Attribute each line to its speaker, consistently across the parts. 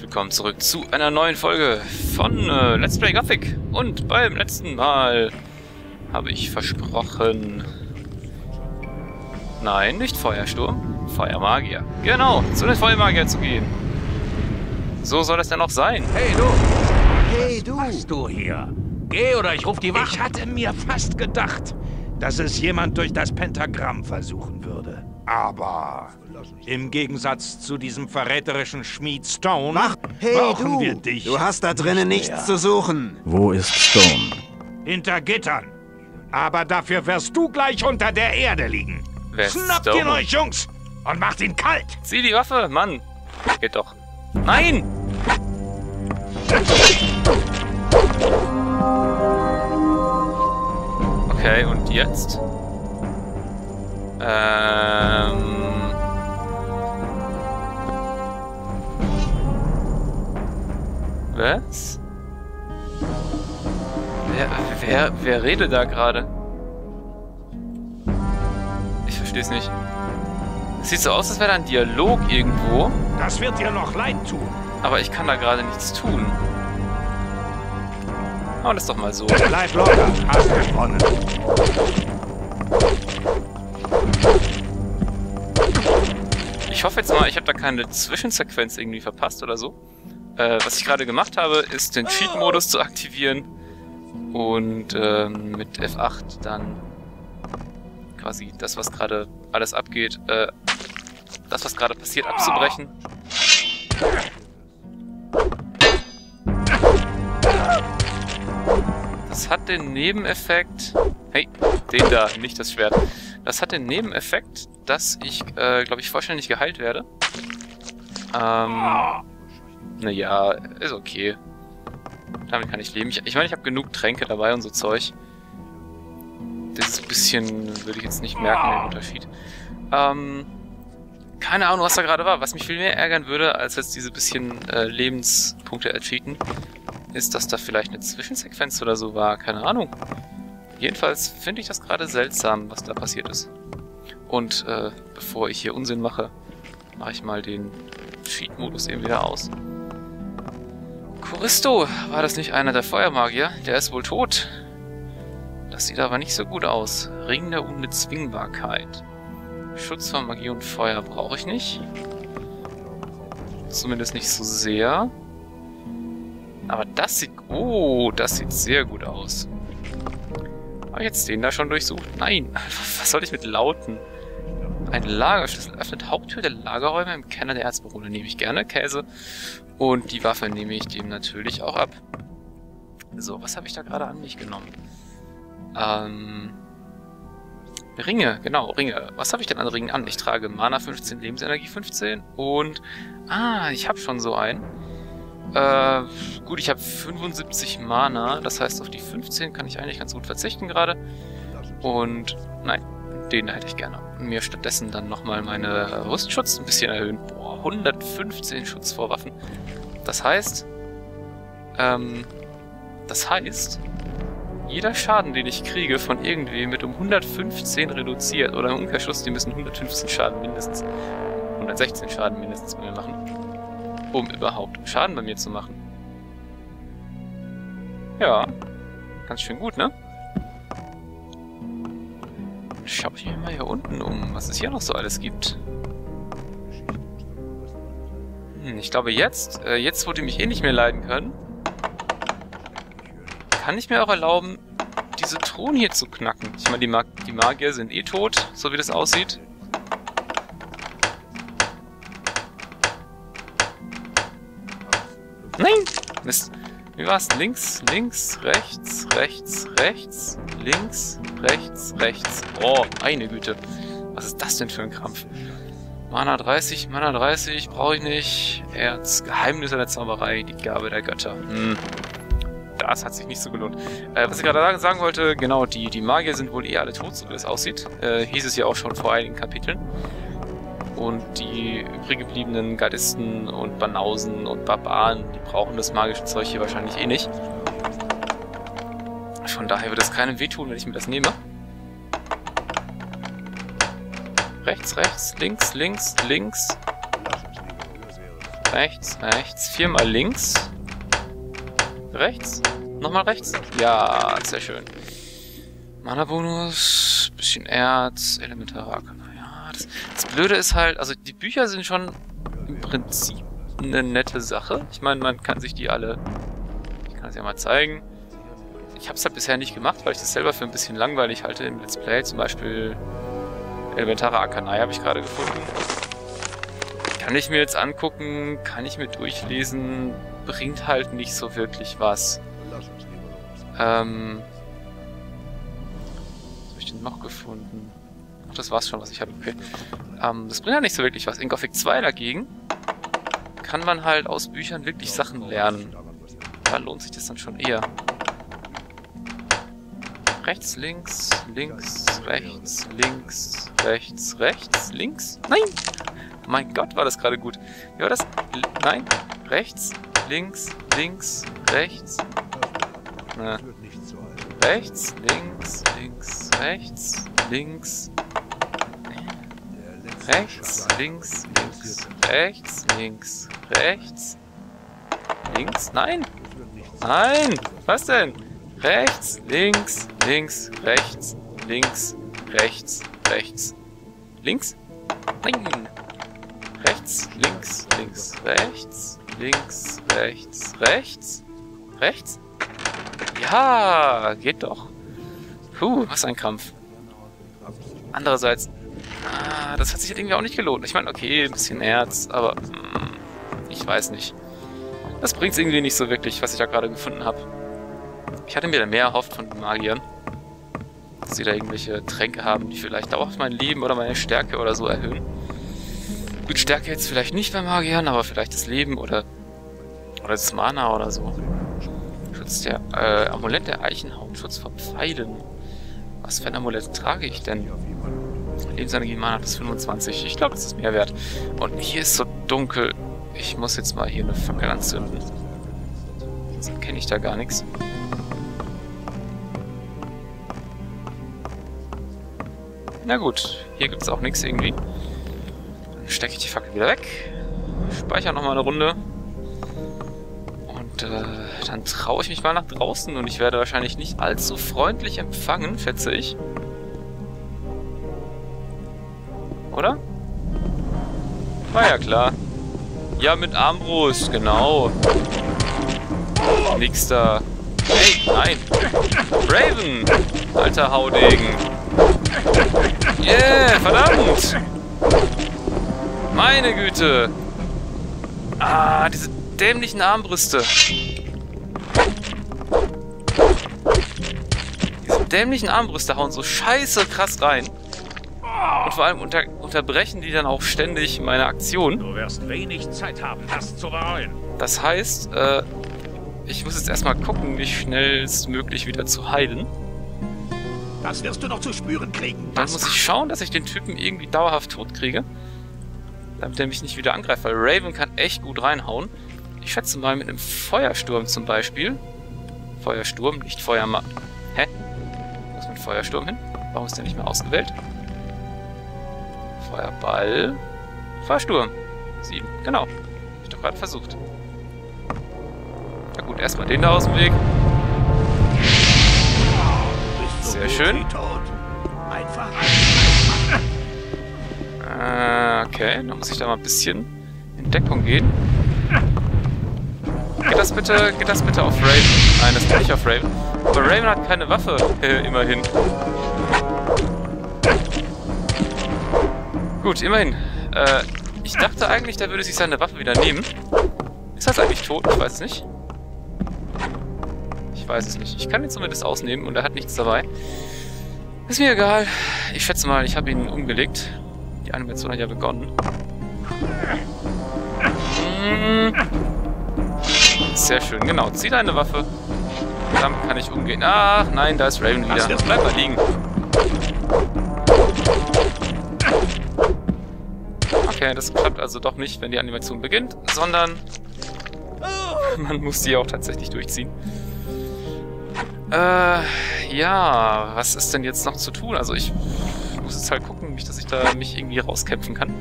Speaker 1: herzlich willkommen zurück zu einer neuen Folge von äh, Let's Play Gothic. Und beim letzten Mal habe ich versprochen... Nein, nicht Feuersturm, Feuermagier. Genau, zu den Feuermagier zu gehen. So soll es denn auch sein.
Speaker 2: Hey du!
Speaker 3: Hey du!
Speaker 2: Was du hier? Geh oder ich ruf die Wache.
Speaker 3: Ich hatte mir fast gedacht, dass es jemand durch das Pentagramm versuchen würde. Aber im Gegensatz zu diesem verräterischen Schmied Stone
Speaker 4: Mach, hey
Speaker 3: brauchen
Speaker 4: du!
Speaker 3: wir dich.
Speaker 4: Du hast da drinnen
Speaker 3: nicht
Speaker 4: nichts
Speaker 3: mehr.
Speaker 4: zu suchen.
Speaker 5: Wo ist Stone?
Speaker 3: Hinter Gittern. Aber dafür wirst du gleich unter der Erde liegen.
Speaker 1: Wer
Speaker 3: Schnappt
Speaker 1: Stone?
Speaker 3: ihn euch, Jungs, und macht ihn kalt.
Speaker 1: Zieh die Waffe, Mann. Geht doch. Nein! Okay, und jetzt? Ähm... Was? Wer, wer, wer redet da gerade? Ich verstehe es nicht. Es sieht so aus, als wäre da ein Dialog irgendwo,
Speaker 3: Das wird dir noch leid tun.
Speaker 1: aber ich kann da gerade nichts tun. Aber das ist doch mal so.
Speaker 3: Bleib locker, hast
Speaker 1: Ich hoffe jetzt mal, ich habe da keine Zwischensequenz irgendwie verpasst oder so. Äh, was ich gerade gemacht habe, ist den Cheat-Modus zu aktivieren und ähm, mit F8 dann quasi das, was gerade alles abgeht, äh, das, was gerade passiert, abzubrechen. Das hat den Nebeneffekt... Hey, den da, nicht das Schwert. Das hat den Nebeneffekt, dass ich, äh, glaube ich, vollständig geheilt werde. Ähm... Naja, ist okay. Damit kann ich leben. Ich, ich meine, ich habe genug Tränke dabei und so Zeug. Das bisschen würde ich jetzt nicht merken, den Unterschied. Ähm... Keine Ahnung, was da gerade war. Was mich viel mehr ärgern würde, als jetzt diese bisschen äh, Lebenspunkte ercheaten, ist, dass da vielleicht eine Zwischensequenz oder so war. Keine Ahnung. Jedenfalls finde ich das gerade seltsam, was da passiert ist. Und äh, bevor ich hier Unsinn mache, mache ich mal den Cheat-Modus eben wieder aus. Choristo, war das nicht einer der Feuermagier? Der ist wohl tot. Das sieht aber nicht so gut aus. Ring der Unbezwingbarkeit. Schutz vor Magie und Feuer brauche ich nicht. Zumindest nicht so sehr. Aber das sieht... Oh, das sieht sehr gut aus. Habe ich jetzt den da schon durchsucht? Nein. Was soll ich mit Lauten? Ein Lagerschlüssel öffnet Haupttür der Lagerräume im Keller der Erzbewohner. Nehme ich gerne Käse. Und die Waffe nehme ich dem natürlich auch ab. So, was habe ich da gerade an mich genommen? Ähm... Ringe, genau, Ringe. Was habe ich denn an Ringen an? Ich trage Mana 15, Lebensenergie 15 und... Ah, ich habe schon so einen. Äh, gut, ich habe 75 Mana, das heißt, auf die 15 kann ich eigentlich ganz gut verzichten gerade. Und, nein, den hätte ich gerne. Mir stattdessen dann nochmal meine Rüstschutz ein bisschen erhöhen. Boah, 115 Schutz vor Waffen. Das heißt, ähm, das heißt, jeder Schaden, den ich kriege von irgendwem, wird um 115 reduziert. Oder im Umkehrschluss, die müssen 115 Schaden mindestens, 116 Schaden mindestens bei mir machen um überhaupt Schaden bei mir zu machen. Ja, ganz schön gut, ne? Schau ich mir mal hier unten um, was es hier noch so alles gibt. Hm, ich glaube jetzt, äh, jetzt wo die mich eh nicht mehr leiden können, kann ich mir auch erlauben, diese Truhen hier zu knacken. Ich meine, die, Mag die Magier sind eh tot, so wie das aussieht. Nein! Mist. Wie war's? Links, links, rechts, rechts, rechts, links, rechts, rechts. Oh, meine Güte. Was ist das denn für ein Krampf? Mana 30, Mana 30, brauche ich nicht. Erz, Geheimnisse der Zauberei, die Gabe der Götter. Hm. Das hat sich nicht so gelohnt. Äh, was ich gerade sagen- wollte, genau, die, die Magier sind wohl eh alle tot, so wie das aussieht. Äh, hieß es ja auch schon vor einigen Kapiteln. Und die übrig gebliebenen Gardisten und Banausen und Barbaren, die brauchen das magische Zeug hier wahrscheinlich eh nicht. Von daher wird es keinem wehtun, wenn ich mir das nehme. Rechts, rechts, links, links, links. rechts, rechts. Viermal links. Rechts. Nochmal rechts. Ja, sehr schön. Mana-Bonus, bisschen Erz, elementare Arkana. Das, das Blöde ist halt, also die Bücher sind schon im Prinzip eine nette Sache. Ich meine, man kann sich die alle... Ich kann es ja mal zeigen. Ich habe es halt bisher nicht gemacht, weil ich das selber für ein bisschen langweilig halte im Let's Play. Zum Beispiel Elementare Arkanei habe ich gerade gefunden. Kann ich mir jetzt angucken, kann ich mir durchlesen, bringt halt nicht so wirklich was. Ähm... Was habe ich denn noch gefunden? Das war's schon, was ich habe. Okay. Ähm, das bringt ja nicht so wirklich was. In Gothic 2 dagegen kann man halt aus Büchern wirklich Sachen lernen. Da lohnt sich das dann schon eher. Rechts, links, links, rechts, links, rechts, rechts, links. Nein! Mein Gott, war das gerade gut. Wie war das? L nein. Rechts, links, links, rechts. Na. Rechts, links, links, rechts, links. Rechts, links, links, rechts, links, rechts. Links? Nein! Nein! Was denn? Rechts, links, links, rechts, links, rechts, rechts. Links? Nein! Rechts, links, links, rechts, links, rechts, rechts, rechts. Ja, geht doch. Puh, was ein Krampf. Andererseits, ah, das hat sich irgendwie auch nicht gelohnt. Ich meine, okay, ein bisschen Erz, aber hm, ich weiß nicht. Das bringt irgendwie nicht so wirklich, was ich da gerade gefunden habe. Ich hatte mir da mehr erhofft von den Magiern. Dass sie da irgendwelche Tränke haben, die vielleicht dauerhaft mein Leben oder meine Stärke oder so erhöhen. Gut, Stärke jetzt vielleicht nicht bei Magiern, aber vielleicht das Leben oder, oder das Mana oder so. Schutz der, äh, Amulett der Eichenhaut, Schutz vor Pfeilen. Was für ein Amulett trage ich denn? Lebensenergie Mana das 25. Ich glaube, das ist mehr wert. Und hier ist so dunkel. Ich muss jetzt mal hier eine Fackel anzünden. Sonst erkenne ich da gar nichts. Na gut, hier gibt es auch nichts irgendwie. Dann stecke ich die Fackel wieder weg. Speichere nochmal eine Runde. Und äh, dann traue ich mich mal nach draußen und ich werde wahrscheinlich nicht allzu freundlich empfangen, schätze ich. War ja klar. Ja, mit Armbrust, genau. Nix da. Hey, nein. Raven! Alter Haudegen. Yeah, verdammt! Meine Güte! Ah, diese dämlichen Armbrüste. Diese dämlichen Armbrüste hauen so scheiße krass rein. Und vor allem unter unterbrechen die dann auch ständig meine Aktion.
Speaker 2: Du wirst wenig Zeit haben, das zu bereuen.
Speaker 1: Das heißt, äh, ich muss jetzt erstmal gucken, mich schnellstmöglich wieder zu heilen.
Speaker 2: Das wirst du noch zu spüren kriegen.
Speaker 1: Dann muss ich schauen, dass ich den Typen irgendwie dauerhaft tot kriege. Damit er mich nicht wieder angreift, weil Raven kann echt gut reinhauen. Ich schätze mal mit einem Feuersturm zum Beispiel. Feuersturm, nicht Feuermann. Hä? Wo ist mit Feuersturm hin? Warum ist der nicht mehr ausgewählt? Feuerball. Feuersturm. Sieben. Genau. Hab ich doch gerade versucht. Na gut, erstmal den da aus dem Weg. Sehr schön. Äh, okay, dann muss ich da mal ein bisschen in Deckung gehen. Geht das bitte, geht das bitte auf Raven? Nein, das geht nicht auf Raven. Aber Raven hat keine Waffe, immerhin. Gut, immerhin. Äh, ich dachte eigentlich, der würde sich seine Waffe wieder nehmen. Ist das eigentlich tot? Ich weiß es nicht. Ich weiß es nicht. Ich kann ihn zumindest ausnehmen und er hat nichts dabei. Ist mir egal. Ich schätze mal, ich habe ihn umgelegt. Die Animation hat ja begonnen. Hm. Sehr schön, genau. Zieh deine Waffe. Damit kann ich umgehen. Ach, nein, da ist Raven wieder. Bleib mal liegen. Okay, das klappt also doch nicht, wenn die Animation beginnt, sondern man muss die auch tatsächlich durchziehen. Äh, ja, was ist denn jetzt noch zu tun? Also ich muss jetzt halt gucken, dass ich da mich irgendwie rauskämpfen kann.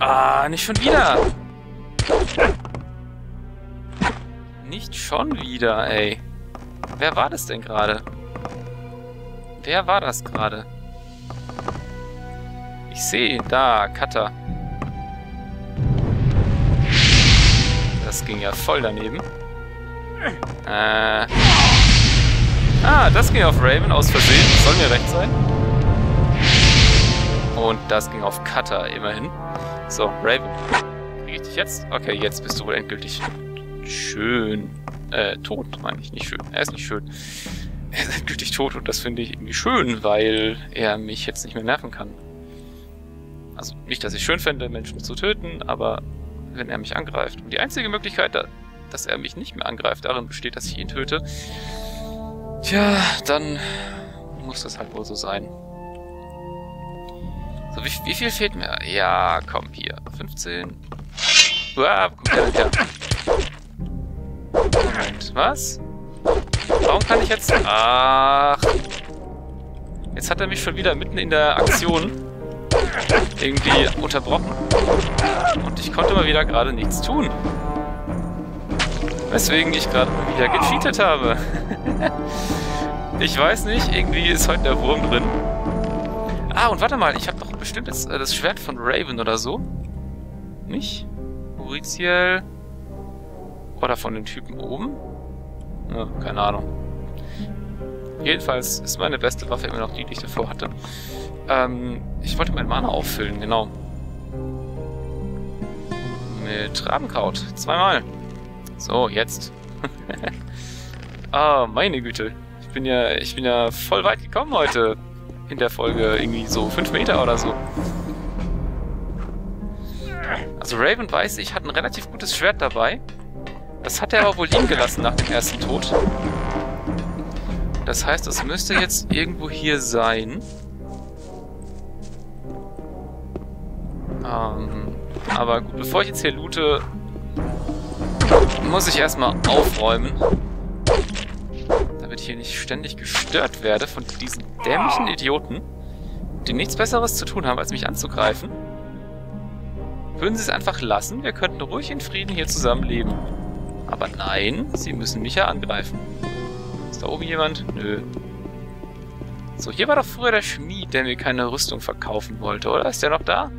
Speaker 1: Ah, nicht schon wieder. Nicht schon wieder, ey. Wer war das denn gerade? Wer war das gerade? Ich sehe ihn, da, Cutter. Das ging ja voll daneben. Äh. Ah, das ging auf Raven aus Versehen. Soll mir recht sein. Und das ging auf Cutter, immerhin. So, Raven. Kriege ich dich jetzt? Okay, jetzt bist du wohl endgültig schön. Äh, tot, meine ich. Nicht schön. Er ist nicht schön. Er ist endgültig tot und das finde ich irgendwie schön, weil er mich jetzt nicht mehr nerven kann. Also nicht, dass ich schön fände, Menschen zu töten, aber wenn er mich angreift. Und die einzige Möglichkeit, dass er mich nicht mehr angreift, darin besteht, dass ich ihn töte. Tja, dann muss das halt wohl so sein. So, wie, wie viel fehlt mir? Ja, komm, hier. 15. Uah, der denn her? Moment, was? Warum kann ich jetzt... Ach. Jetzt hat er mich schon wieder mitten in der Aktion irgendwie unterbrochen. Und ich konnte mal wieder gerade nichts tun. Weswegen ich gerade mal wieder gecheatet habe. ich weiß nicht, irgendwie ist heute der Wurm drin. Ah, und warte mal, ich habe doch bestimmt das, äh, das Schwert von Raven oder so. Nicht? Mauritiel. Oder von den Typen oben? Ja, keine Ahnung. Jedenfalls ist meine beste Waffe immer noch die, die ich davor hatte. Ähm, ich wollte meinen Mana auffüllen, genau. Mit Rabenkraut. Zweimal. So, jetzt. ah, meine Güte. Ich bin ja, ich bin ja voll weit gekommen heute in der Folge irgendwie so 5 Meter oder so. Also Raven weiß, ich hatte ein relativ gutes Schwert dabei. Das hat er aber wohl liegen gelassen nach dem ersten Tod. Das heißt, das müsste jetzt irgendwo hier sein. Ähm, aber gut, bevor ich jetzt hier loote, muss ich erstmal aufräumen damit ich hier nicht ständig gestört werde von diesen dämlichen Idioten, die nichts Besseres zu tun haben, als mich anzugreifen. Würden sie es einfach lassen, wir könnten ruhig in Frieden hier zusammen leben. Aber nein, sie müssen mich ja angreifen. Ist da oben jemand? Nö. So, hier war doch früher der Schmied, der mir keine Rüstung verkaufen wollte, oder? Ist der noch da?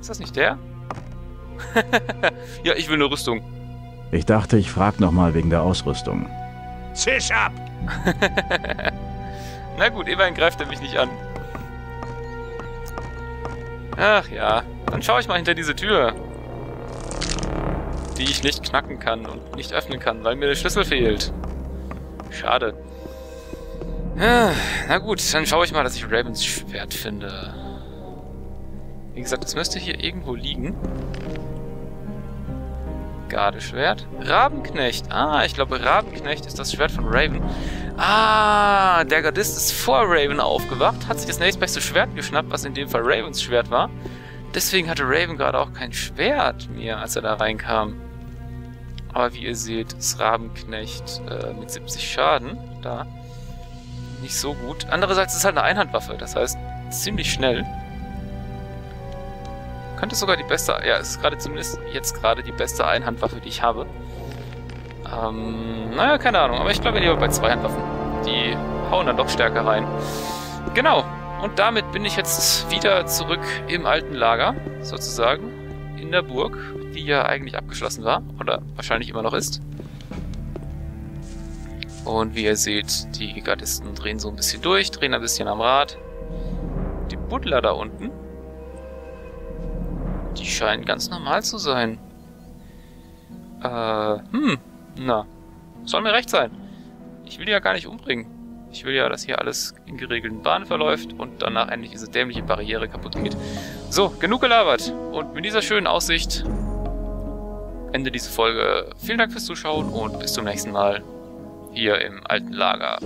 Speaker 1: Ist das nicht der? ja, ich will eine Rüstung.
Speaker 4: Ich dachte, ich frag nochmal wegen der Ausrüstung.
Speaker 2: Zisch ab!
Speaker 1: Na gut, immerhin greift er mich nicht an. Ach ja, dann schaue ich mal hinter diese Tür. Die ich nicht knacken kann und nicht öffnen kann, weil mir der Schlüssel fehlt. Schade. Na gut, dann schaue ich mal, dass ich Ravens Schwert finde. Wie gesagt, es müsste hier irgendwo liegen. Gardeschwert. Rabenknecht. Ah, ich glaube, Rabenknecht ist das Schwert von Raven. Ah, der Gardist ist vor Raven aufgewacht, hat sich das nächstbeste Schwert geschnappt, was in dem Fall Ravens Schwert war. Deswegen hatte Raven gerade auch kein Schwert mehr, als er da reinkam. Aber wie ihr seht, ist Rabenknecht äh, mit 70 Schaden da. Nicht so gut. Andererseits ist es halt eine Einhandwaffe, das heißt ziemlich schnell. Könnte sogar die beste, ja, es ist gerade zumindest jetzt gerade die beste Einhandwaffe, die ich habe. Ähm, naja, keine Ahnung, aber ich bleibe lieber bei Zweihandwaffen. Die hauen dann doch stärker rein. Genau, und damit bin ich jetzt wieder zurück im alten Lager, sozusagen, in der Burg, die ja eigentlich abgeschlossen war, oder wahrscheinlich immer noch ist. Und wie ihr seht, die Gardisten drehen so ein bisschen durch, drehen ein bisschen am Rad. Die Butler da unten, die scheinen ganz normal zu sein. Äh, hm, na. Soll mir recht sein. Ich will die ja gar nicht umbringen. Ich will ja, dass hier alles in geregelten Bahnen verläuft und danach endlich diese dämliche Barriere kaputt geht. So, genug gelabert. Und mit dieser schönen Aussicht ende diese Folge. Vielen Dank fürs Zuschauen und bis zum nächsten Mal hier im alten Lager.